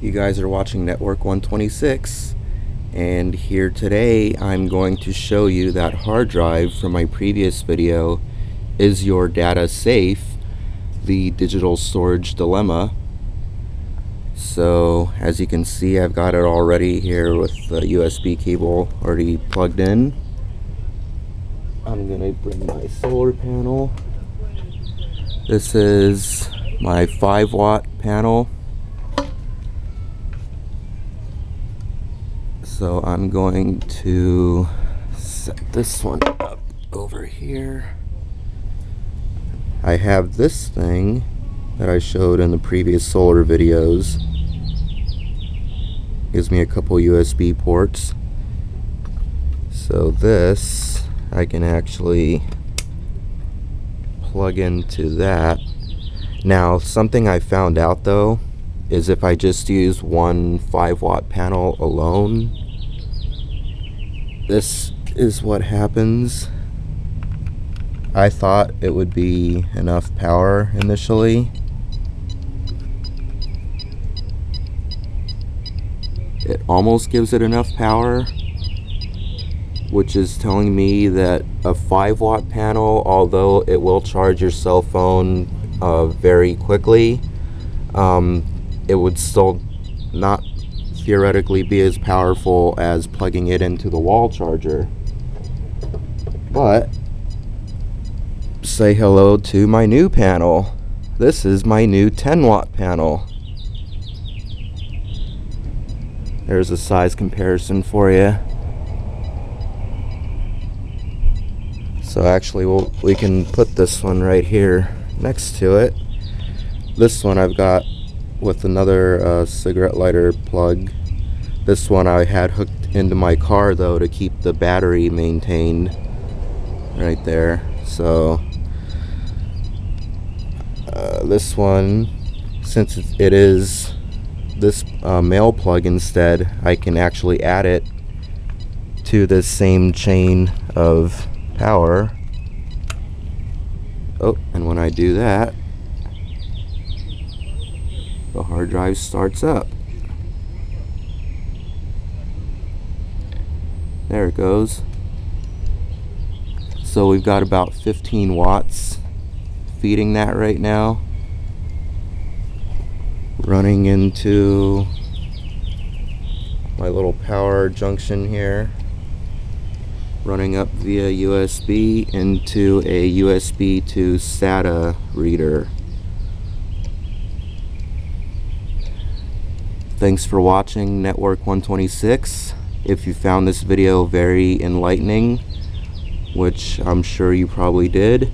You guys are watching Network 126 and here today I'm going to show you that hard drive from my previous video is your data safe? The digital storage dilemma. So as you can see I've got it already here with the USB cable already plugged in. I'm gonna bring my solar panel. This is my 5 watt panel so I'm going to set this one up over here. I have this thing that I showed in the previous solar videos. Gives me a couple USB ports. So this I can actually plug into that. Now something I found out though is if I just use one 5 watt panel alone this is what happens. I thought it would be enough power initially. It almost gives it enough power which is telling me that a 5 watt panel although it will charge your cell phone uh, very quickly um, it would still not theoretically be as powerful as plugging it into the wall charger. But say hello to my new panel. This is my new 10 watt panel. There's a size comparison for you. So actually we'll, we can put this one right here next to it. This one I've got with another uh, cigarette lighter plug. This one I had hooked into my car though to keep the battery maintained right there. So uh, this one, since it is this uh, male plug instead, I can actually add it to this same chain of power. Oh, and when I do that, the hard drive starts up. There it goes. So we've got about 15 watts feeding that right now. Running into my little power junction here. Running up via USB into a USB to SATA reader. Thanks for watching Network 126. If you found this video very enlightening, which I'm sure you probably did,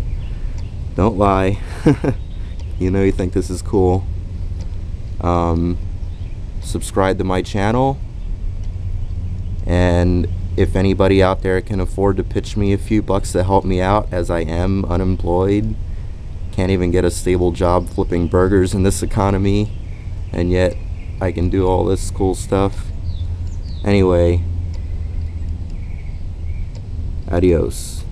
don't lie. you know you think this is cool. Um, subscribe to my channel. And if anybody out there can afford to pitch me a few bucks to help me out as I am unemployed, can't even get a stable job flipping burgers in this economy, and yet I can do all this cool stuff. Anyway, adios.